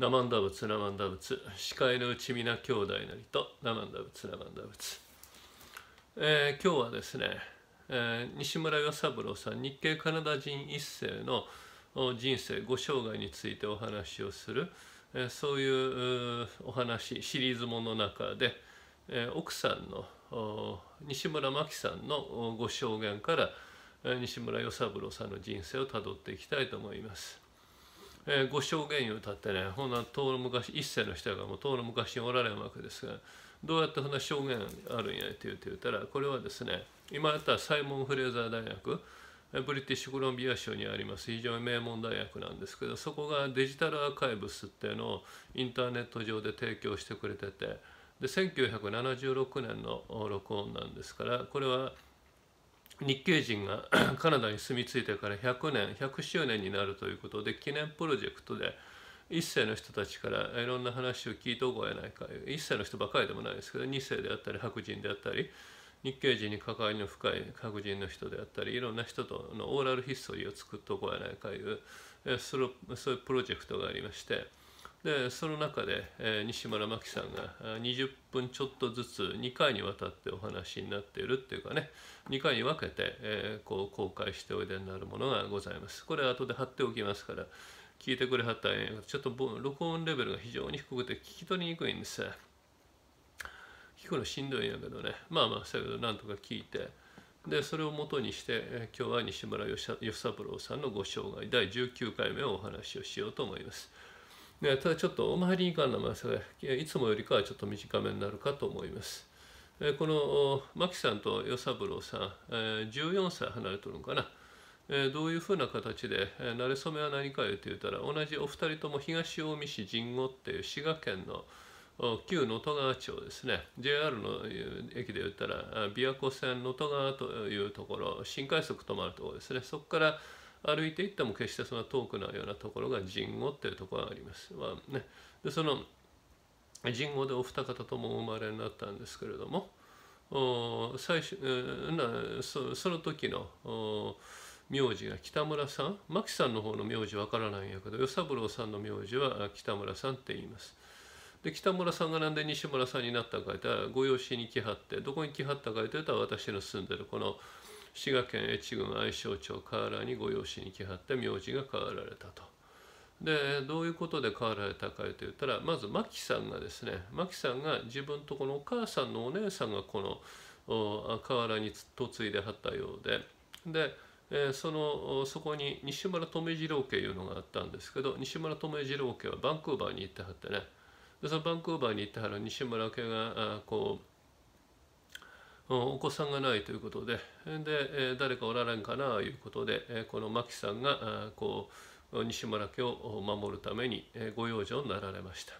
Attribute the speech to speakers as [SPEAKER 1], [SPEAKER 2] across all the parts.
[SPEAKER 1] 生んだ仏生んだ仏視界の内皆兄弟なりと生んだ仏生んだ仏、えー、今日はですね、えー、西村与三郎さん日系カナダ人一世の人生ご生涯についてお話をする、えー、そういうお話シリーズもの中で、えー、奥さんの西村真紀さんのご証言から西村与三郎さんの人生をたどっていきたいと思います。えー、ご証言を歌ってねほんな遠の昔一世の人がもう遠の昔におられるわけですがどうやってそんな証言あるんやって言って言ったらこれはですね今やったらサイモン・フレーザー大学ブリティッシュコロンビア州にあります非常に名門大学なんですけどそこがデジタルアーカイブスっていうのをインターネット上で提供してくれててで1976年の録音なんですからこれは日系人が カナダに住み着いてから100年100周年になるということで記念プロジェクトで1世の人たちからいろんな話を聞いておこうやないか1世の人ばかりでもないですけど2世であったり白人であったり日系人に関わりの深い白人の人であったりいろんな人とのオーラルヒストリーを作っておこうやないかいうそういうプロジェクトがありまして。でその中で、えー、西村真紀さんが20分ちょっとずつ2回にわたってお話になっているっていうかね2回に分けて、えー、こう公開しておいでになるものがございます。これは後で貼っておきますから聞いてくれはったらちょっと録音レベルが非常に低くて聞き取りにくいんです聞くのしんどいんやけどねまあまあそうやけどなんとか聞いてでそれをもとにして、えー、今日は西村義三郎さんのご生涯第19回目をお話をしようと思います。ね、ただちょっとお参りに行かんなますがいつもよりかはちょっと短めになるかと思います。えこの牧さんと与三郎さん、え14歳離れとるのかな、えどういうふうな形で、え慣れ初めは何か言うて言ったら同じお二人とも東近江市神護っていう滋賀県の旧能登川町ですね。JR の駅で言ったら琵琶湖線能登川というところ新快速止まるところですね。そこから歩いていっても決してそんな遠くないようなところが神護っていうところがあります。まあね、でその神護でお二方ともお生まれになったんですけれども最初なそその時の名字が北村さん牧さんの方の名字わからないんやけど与三郎さんの名字は北村さんって言います。で北村さんがなんで西村さんになったか言ったらご養子に来はってどこに来はったか言ったら私の住んでるこの滋賀県越郡愛称町河原にご養子に来はって名字が変わられたと。でどういうことで変わられたかといったらまず牧さんがですね牧さんが自分とこのお母さんのお姉さんがこの河原に嫁いではったようでで、えー、そのそこに西村留次郎家いうのがあったんですけど西村留次郎家はバンクーバーに行ってはってねでそのバンクーバーに行ってはる西村家があこうお子さんがないということでで誰かおられんかなということでこの牧さんがこう西村家を守るためにご養女になられました。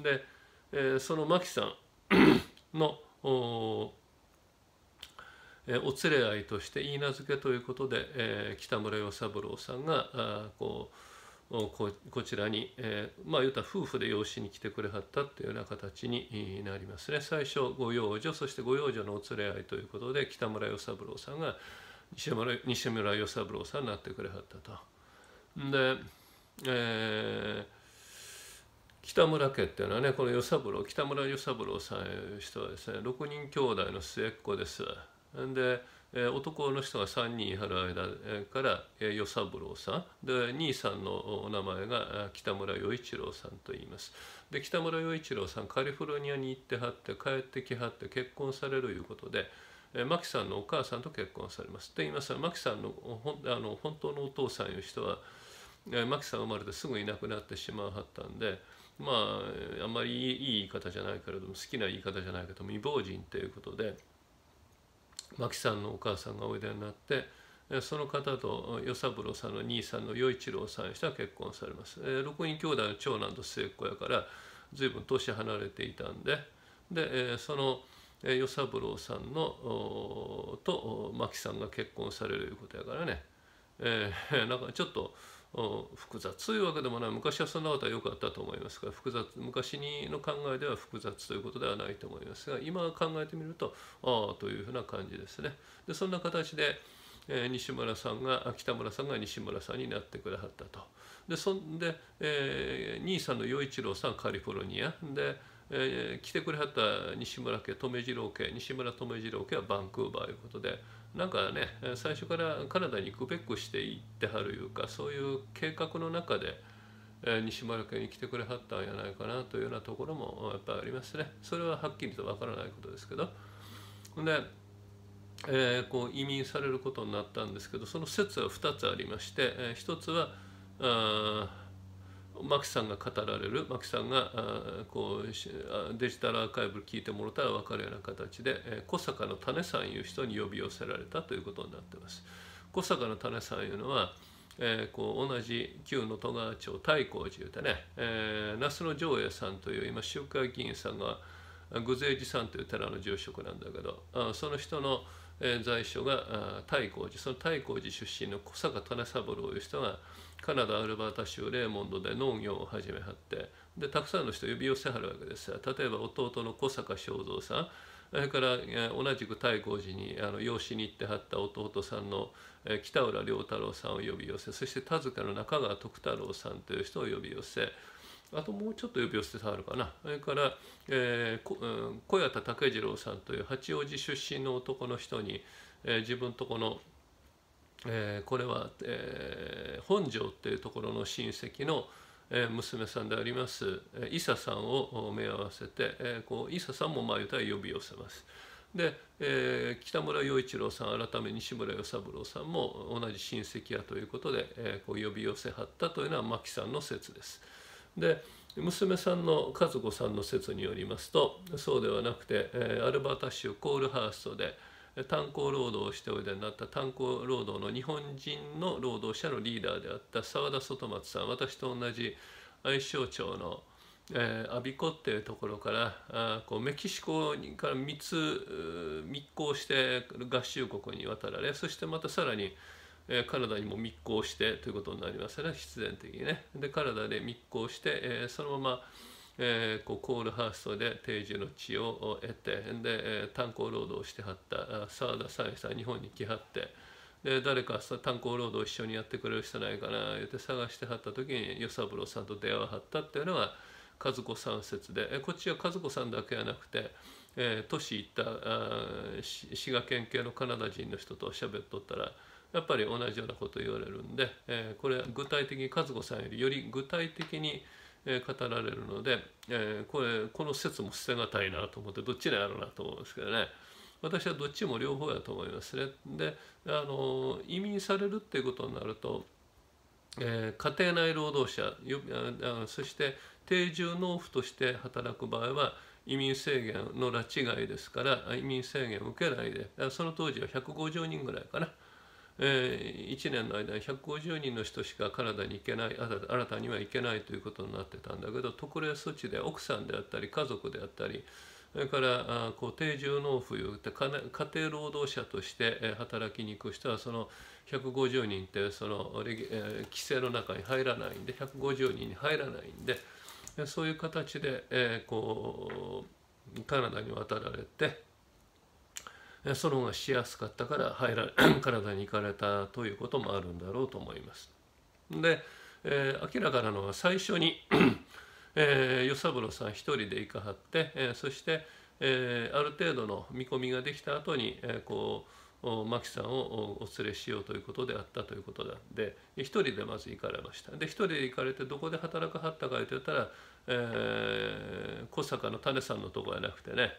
[SPEAKER 1] でその牧さん のお連れ合いとして言い名付けということで北村与三郎さんがこうここちらに、えー、まあ言うたら夫婦で養子に来てくれはったっていうような形になりますね最初ご養女そしてご養女のお連れ合いということで北村与三郎さんが西村西村与三郎さんになってくれはったと。で、えー、北村家っていうのはねこの与三郎北村与三郎さんいう人はですね6人兄弟の末っ子です。で男の人が3人いはる間から、与三郎さんで兄さんのお名前が北村与一郎さんと言います。で北村与一郎さんカリフォルニアに行ってはって帰ってきはって結婚されるいうことで、えマキさんのお母さんと結婚されます。で言いますマキさんのほあの本当のお父さんいう人は、えマキさん生まれてすぐいなくなってしまわはったんでまああんまりいい言い方じゃないけれども好きな言い方じゃないけど未亡人ということで。真木さんのお母さんがおいでになってその方と与三郎さんの兄さんの与一郎さんした結婚されます。6人兄弟の長男と末っ子やから随分年離れていたんででその与三郎さんのと真木さんが結婚されるいうことやからね、えー、なんかちょっと複雑。というわけでもない。昔はそんなことはよくあったと思いますが複雑。昔にの考えでは複雑ということではないと思いますが今考えてみるとああというふうな感じですね。でそんな形で、えー、西村さんが北村さんが西村さんになってくれはったと。でそんで、えー、兄さんの陽一郎さんカリフォルニア。で、えー、来てくれはった西村家留次郎家。西村留次郎家はバンクーバーいうことでなんかね最初からカナダに行くべくして行ってはるいうかそういう計画の中で、西村家に来てくれはったんやないかなというようなところもやっぱりありますね。それははっきりとわからないことですけど。でえー、こう移民されることになったんですけどその説は2つありまして、えー、1つはあ牧さんが語られる牧さんがこうデジタルアーカイブ聞いてもらったら分かるような形で、小坂の種さんいう人に呼び寄せられたということになってます。小坂の種さんいうのはえー、こう同じ旧の戸川町太閤寺でね、えー、那須野城栄さんという今州会議員さんが具税寺さんという寺の住職なんだけどその人の、えー、在所が太閤寺。その太閤寺出身の小坂種三郎という人がカナダ・アルバータ州レーモンドで農業を始めはってでたくさんの人を呼び寄せはるわけですよ。例えば弟の小坂正蔵さん。それから同じく太閤寺にあの養子に行ってはった弟さんの北浦良太郎さんを呼び寄せそして田塚の中川徳太郎さんという人を呼び寄せあともうちょっと呼び寄せてはるかなそれから、えー、小谷田武次郎さんという八王子出身の男の人に、えー、自分とこの、えー、これは、えー、本庄っていうところの親戚の、えー、娘さんであります、えー、伊佐さんを目合わせて、えー、こう伊佐さんもまあ言うたら呼び寄せます。で、えー、北村洋一郎さん改め西村与三郎さんも同じ親戚やということで、えー、こう呼び寄せはったというのは牧さんの説です。で娘さんの和子さんの説によりますとそうではなくて、アルバータ州コールハーストで炭鉱労働をしておいでになった炭鉱労働の日本人の労働者のリーダーであった澤田外松さん私と同じ愛称町の、えー、アビコっていうところからあこうメキシコから3つ密航して合衆国に渡られそしてまたさらにえカナダにも密航してということになりますね必然的にね。でカナダで密航して、えそのまま、えー、こうコールハーストで定住の地を得てで、え炭鉱労働をしてはった澤田さえさん日本に来はってで誰か炭鉱労働を一緒にやってくれる人ないかな言って探してはった時に与三郎さんと出会わはったっていうのが和子さん説でえこっちは和子さんだけじゃなくて、えー、都市行ったあ滋賀県系のカナダ人の人と喋っとったらやっぱり同じようなこと言われるんで、えー、これ具体的に和子さんよりより具体的に語られるので、えー、これこの説も捨てがたいなと思ってどっちなんやろうなと思うんですけどね私はどっちも両方やと思いますね。であの移民されるっていうことになると、えー、家庭内労働者そして定住農夫として働く場合は移民制限の拉致外ですから移民制限を受けないでその当時は150人ぐらいかな。えー、1年の間に150人の人しかカナダに行けない新たには行けないということになってたんだけど特例措置で奥さんであったり家族であったりそれからあこう定住農夫いうて家庭労働者として働きに行く人はその150人ってその、えー、規制の中に入らないんで150人に入らないんでそういう形で、えー、こうカナダに渡られてその方がしやすかったから入ら 体に行かれたということもあるんだろうと思います。で、えー、明らかなのは最初に えー、与三郎さん一人で行かはって、えー、そして、えー、ある程度の見込みができた後に、えー、こう牧さんをお連れしようということであったということなんで一人でまず行かれました。で一人で行かれてどこで働かはったかと言ったら、えー、小坂の種さんのところじゃなくてね。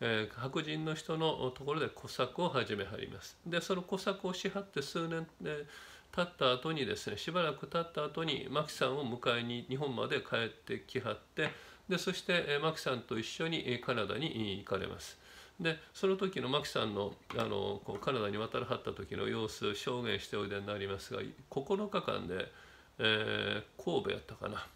[SPEAKER 1] え、白人の人のところで小作を始めはります。でその小作をしはって数年、え経った後にですねしばらく経った後に牧さんを迎えに日本まで帰ってきはってでそして牧さんと一緒にカナダに行かれます。でその時の牧さんのあのこうカナダに渡らはった時の様子証言しておいでになりますが9日間で、えー、神戸やったかな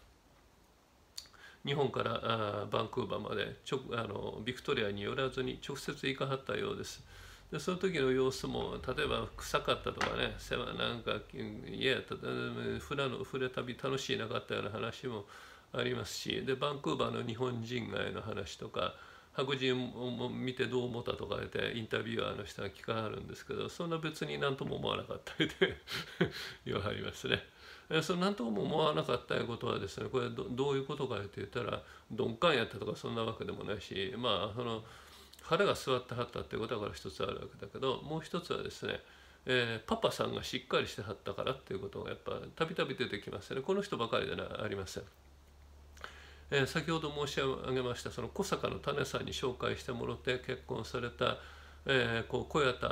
[SPEAKER 1] 日本からあバンクーバーまでちょあのビクトリアに寄らずに直接行かはったようです。でその時の様子も例えば臭かったとかねなんか嫌やった船の船旅楽しいなかったような話もありますしでバンクーバーの日本人街の話とか白人を見てどう思ったとか言ってインタビュアーの人が聞かはるんですけどそんな別に何とも思わなかったりで言わはりますね。その何とも思わなかったことはですねこれどういうことかって言ったら鈍感やったとかそんなわけでもないしまあその腹が座ってはったっていうことだから一つあるわけだけどもう一つはですねえー、パパさんがしっかりしてはったからっていうことがやっぱたびたび出てきますよねこの人ばかりではありません。えー、先ほど申し上げましたその小坂の種さんに紹介してもらって結婚された、えー、こう小谷田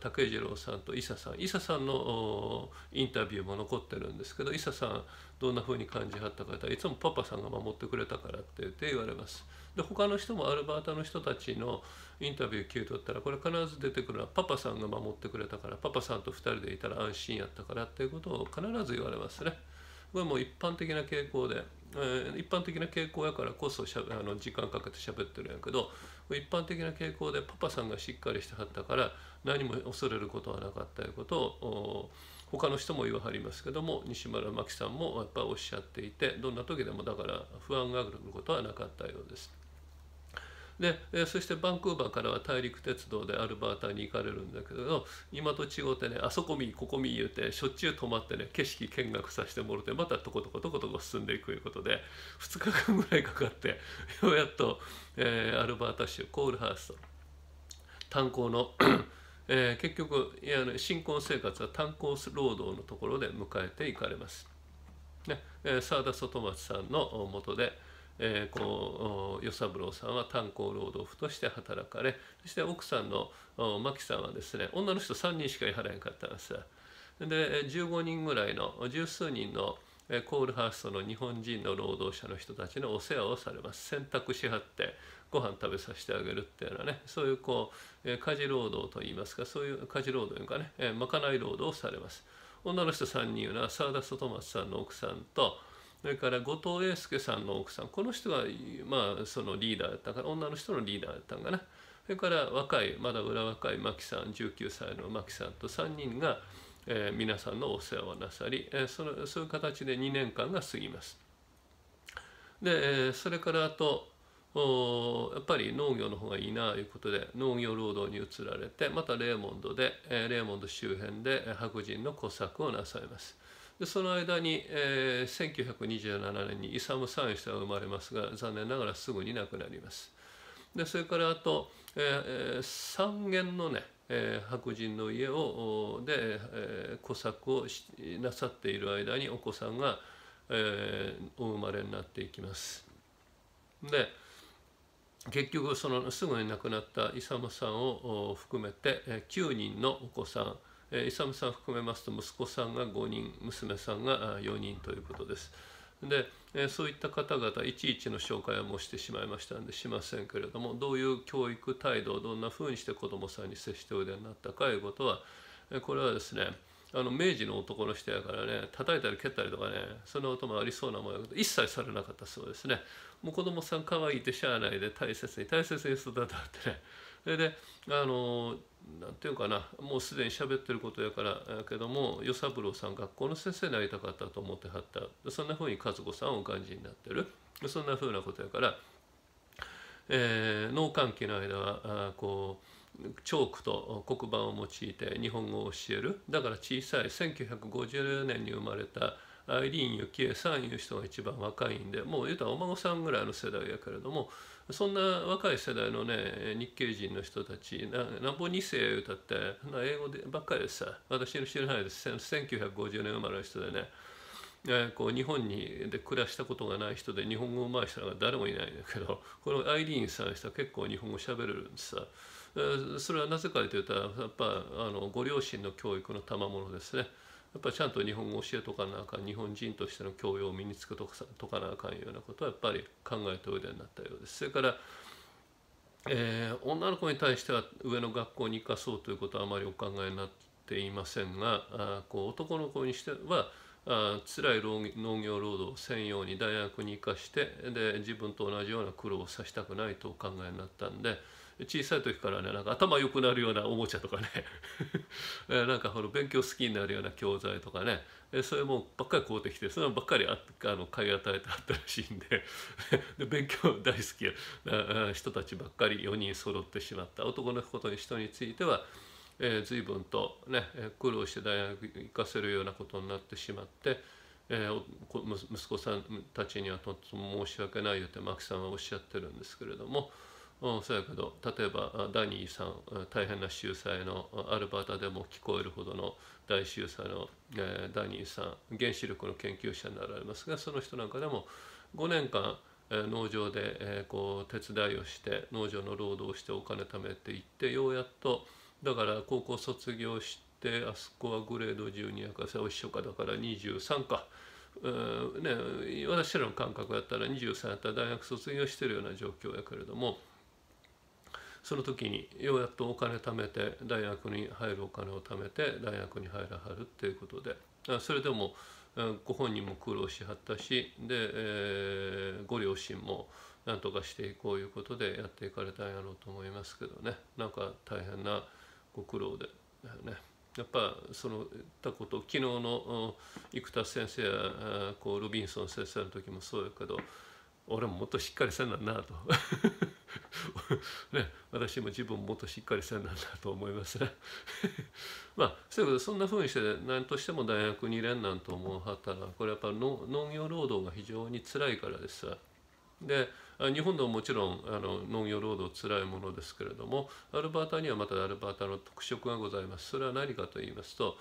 [SPEAKER 1] 武次郎さんと伊佐さん伊佐さんのインタビューも残ってるんですけど伊佐さんどんなふうに感じはったかいつもパパさんが守ってくれたからって言って言われます。で他の人もアルバータの人たちのインタビュー聞いとったらこれ必ず出てくるのはパパさんが守ってくれたからパパさんと2人でいたら安心やったからっていうことを必ず言われますね。これも一般的な傾向で、えー、一般的な傾向やからこそしゃあの時間かけて喋ってるんやけど一般的な傾向でパパさんがしっかりしてはったから何も恐れることはなかったということを他の人も言わはりますけども西村真紀さんもやっぱおっしゃっていてどんな時でもだから不安があることはなかったようです。で、えそしてバンクーバーからは大陸鉄道でアルバータに行かれるんだけど今と違うてねあそこ見ここ見言うてしょっちゅう泊まってね景色見学させてもらってまたとことことことこ進んでいくいうことで2日間ぐらいかかってようやっと、えー、アルバータ州コールハースト炭鉱のえー、結局いや、ね、新婚生活は炭鉱労働のところで迎えていかれます。ねえー、沢田外松さんのもとで、えー、こう与三郎さんは炭鉱労働婦として働かれそして奥さんの真紀さんはですね女の人3人しかいはらへんかったんです。で15人ぐらいの十数人のコールハーストの日本人の労働者の人たちのお世話をされます。洗濯しはってご飯食べさせてあげるっていうのはねそういうこう家事労働といいますかそういう家事労働というかねまかない労働をされます。女の人3人いうのは澤田外松さんの奥さんとそれから後藤英介さんの奥さんこの人がまあそのリーダーだったから女の人のリーダーだったんかなそれから若いまだ裏若い牧さん19歳の牧さんと3人が、えー、皆さんのお世話をなさり、えー、そのそういう形で2年間が過ぎます。で、えー、それからあとおやっぱり農業の方がいいなということで農業労働に移られてまたレーモンドで、えー、レーモンド周辺で白人の工作をなさいます。でその間に、えー、1927年にイサム・サン人が生まれますが残念ながらすぐに亡くなります。でそれからあと、えー、三軒のね、えー、白人の家をで、えー、小作をなさっている間にお子さんが、えー、お生まれになっていきます。で結局そのすぐに亡くなったイサムさんを含めて9人のお子さん、勇さん含めますと息子さんが5人娘さんが4人ということです。で、そういった方々いちいちの紹介はもうしてしまいましたんでしませんけれどもどういう教育態度をどんなふうにして子どもさんに接しておいでになったかいうことは、これはですねあの明治の男の人やからね叩いたり蹴ったりとかねその音もありそうなもんやけど一切されなかったそうですねもう子供さん可愛いってしゃあないで大切に大切に育てってねそれであのなんていうかなもうすでに喋ってることやからけども与三郎さん学校の先生になりたかったと思ってはった。そんなふうに和子さんをお感じになってる。そんなふうなことやから、えー、農閑期の間はあこうチョークと黒板を用いて日本語を教える。だから小さい1950年に生まれたアイリーン幸恵さんいう人が一番若いんでもう言うたらお孫さんぐらいの世代やけれどもそんな若い世代のね日系人の人たちなんぼ2世歌って英語でばっかりでさ私の知らないです1950年生まれの人でねえこう日本にで暮らしたことがない人で日本語うまい人が誰もいないんだけどこのアイリーンさん人は結構日本語喋れるんですさそれはなぜかというとやっぱあのご両親の教育の賜物ですね。やっぱりちゃんと日本語を教えとかなあかん日本人としての教養を身につけとかとかなあかんようなことはやっぱり考えておいでになったようです。それから、えー、女の子に対しては上の学校に行かそうということはあまりお考えになっていませんがあこう男の子にしてはあ辛い農業労働専用に大学に行かしてで自分と同じような苦労をさせたくないとお考えになったんで。小さい時からねなんか頭良くなるようなおもちゃとかね。なんかほの勉強好きになるような教材とかね。そういうもんばっかり買うてきてそればっかりああの買い与えてあったらしいんで。で勉強大好きな人たちばっかり4人揃ってしまった。男のことに人については、えー、随分とね苦労して大学行かせるようなことになってしまって。えー、息子さんたちにはとっても申し訳ないよって牧さんはおっしゃってるんですけれどもうんそうやけど例えばダニーさん大変な秀才のアルバータでも聞こえるほどの大秀才の、えー、ダニーさん原子力の研究者になられますがその人なんかでも5年間農場で、えー、こう手伝いをして農場の労働をしてお金貯めていってようやっとだから高校卒業してあそこはグレード12やから一緒かだから23か。うね、私らの感覚やったら23やったら大学卒業してるような状況やけれどもその時にようやっとお金貯めて大学に入るお金を貯めて大学に入らはるっていうことで。それでもご本人も苦労しはったしで、えー、ご両親も何とかしていこういうことでやっていかれたんやろうと思いますけどね。なんか大変なご苦労でね。やっぱそのたこと昨日の生田先生やこうルビンソン先生の時もそうやけど俺ももっとしっかりせんなんなと。ね、私も自分もっとしっかりせんなんだと思いますね。まあそういうことでそんなふうにして何としても大学に入れんなんと思うはったらこれやっぱ農業労働が非常につらいからです。で日本でももちろんあの農業労働つらいものですけれどもアルバータにはまたアルバータの特色がございます。それは何かと言いますと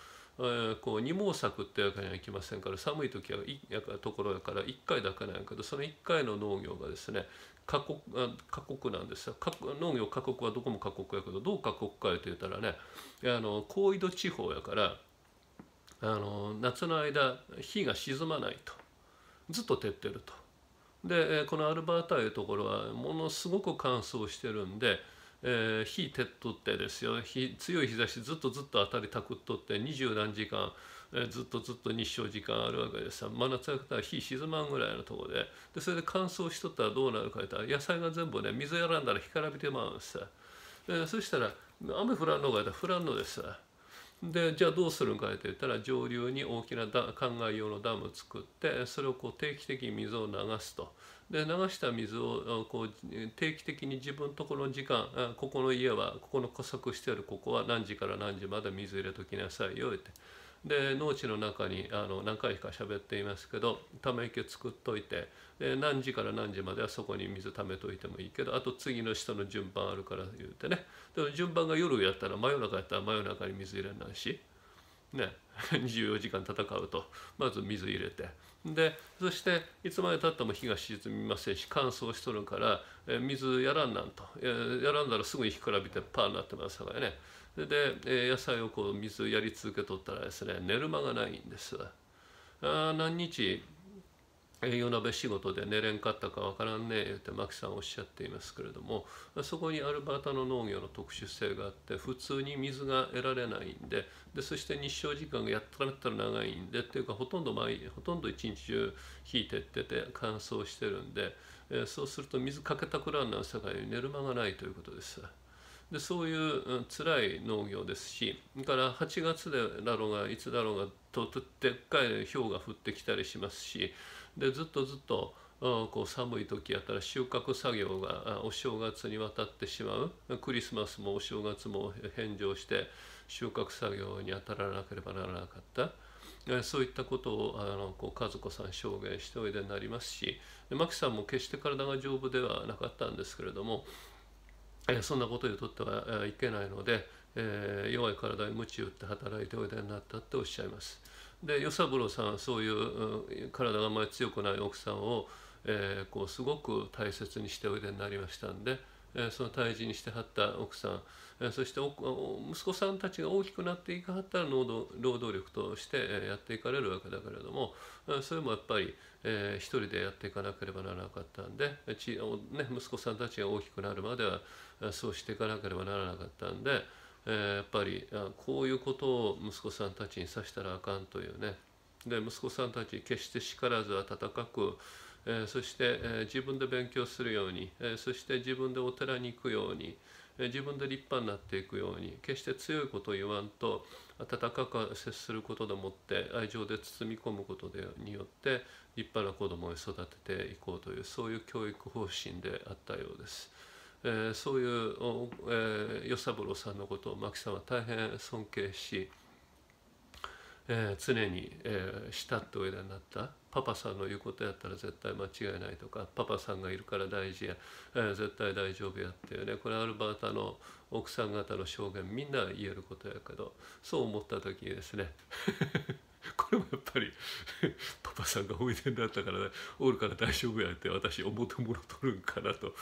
[SPEAKER 1] こう二毛作ってわけにはいきませんから寒い時はいやところやから1回だけなんやけどその1回の農業がですね過酷過酷なんですよ農業過酷はどこも過酷やけどどう過酷かと言ったらねあの高緯度地方やからあの夏の間火が沈まないとずっと照ってると。でこのアルバータいうところはものすごく乾燥してるんでえー、火照っとってですよ。強い日差しずっとずっと当たりたくっとって二十何時間、えー、ずっとずっと日照時間あるわけです真夏やったら火沈まんぐらいのとこで。でそれで乾燥しとったらどうなるか言ったら野菜が全部ね水やらんだら干からびてまうんです。えー、そしたら雨降らんのか言ったら降らんのです。でじゃあどうするんかって言ったら上流に大きな灌漑用のダム作ってそれをこう定期的に水を流すと。で流した水をこう定期的に自分とこの時間ここの家はここの古作してあるここは何時から何時まで水入れときなさいよって。で農地の中にあの何回か喋っていますけどため池作っといてで何時から何時まではそこに水ためといてもいいけどあと次の人の順番あるから言うてね。でも順番が夜やったら真夜中やったら真夜中に水入れないしね24時間戦うとまず水入れて。でそしていつまでたっても火が沈みませんし乾燥しとるから、え水やらんなんと。やらんだらすぐに干からびてパーになってますからね。で、え野菜をこう水やり続けとったらですね寝る間がないんです。あ何日夜鍋仕事で寝れんかったかわからんねえって牧さんおっしゃっていますけれどもそこにアルバータの農業の特殊性があって普通に水が得られないんででそして日照時間がやったらったら長いんでっていうかほとんど毎ほとんど一日中引いてってて乾燥してるんで、えそうすると水かけたくらんな世界に寝る間がないということです。でそういう、うん、辛い農業ですしそれから8月でだろうがいつだろうがとでっかい氷が降ってきたりしますしでずっとずっとこう寒い時やったら収穫作業がお正月にわたってしまうクリスマスもお正月も返上して収穫作業に当たらなければならなかったそういったことをあのこう和子さん証言しておいでになりますし牧さんも決して体が丈夫ではなかったんですけれどもそんなことをとってはいけないので、えー、弱い体に鞭打って働いておいでになったっておっしゃいます。で与三郎さんはそういう体があまり強くない奥さんを、えー、こうすごく大切にしておいでになりましたんで、えー、その大事にしてはった奥さん、えー、そして息子さんたちが大きくなっていかはったら労働労働力としてやっていかれるわけだけれどもそれもやっぱり、えー、一人でやっていかなければならなかったんでち、ね、息子さんたちが大きくなるまではそうしていかなければならなかったんで。え、やっぱりこういうことを息子さんたちにさしたらあかんというねで息子さんたち決して叱らず温かく、え、そして、え、自分で勉強するように、え、そして自分でお寺に行くように、え、自分で立派になっていくように決して強いことを言わんと温かく接することでもって愛情で包み込むことでによって立派な子供を育てていこうというそういう教育方針であったようです。えー、そういう、え、与三郎さんのことを牧さんは大変尊敬し、えー、常に、えー、慕っておいでになった。パパさんの言うことやったら絶対間違いないとかパパさんがいるから大事や、えー、絶対大丈夫やっていうね。これアルバータの奥さん方の証言みんな言えることやけどそう思った時にですね これもやっぱり パパさんがおいでになったから、ね、おるから大丈夫やって私思ってもろとるんかなと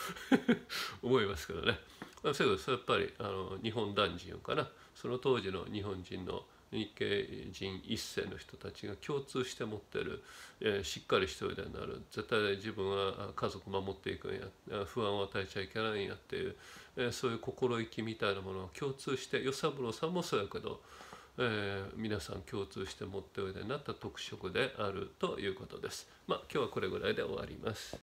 [SPEAKER 1] 思いますけどね。まあ、そういうことやっぱりあの日本男児かな。その当時の日本人の日系人一世の人たちが共通して持ってる、えー、しっかりしておいでになる。絶対自分は家族守っていくんや不安を与えちゃいけないんやっていう、えー、そういう心意気みたいなものを共通して与三郎さんもそうやけど、えー、皆さん共通して持っておいでになった特色であるということです。まあ今日はこれぐらいで終わります。